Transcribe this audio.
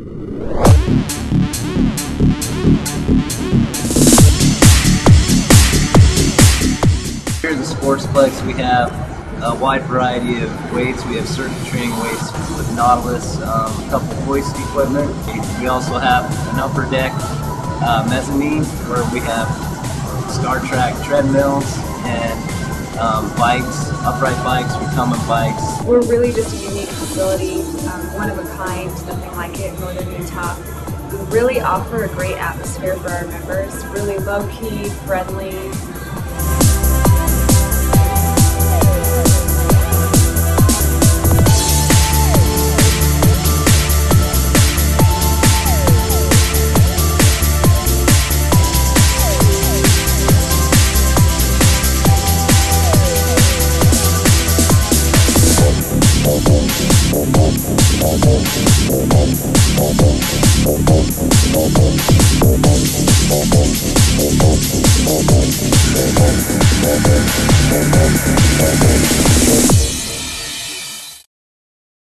Here at the Sportsplex, we have a wide variety of weights. We have certain training weights with Nautilus, um, a couple hoist equipment. We also have an upper deck uh, mezzanine where we have Star Trac treadmills and um, bikes, upright bikes, recumbent bikes. We're really just a unique facility, um, one of a kind, nothing like it in Northern Utah. We really offer a great atmosphere for our members, really low-key, friendly,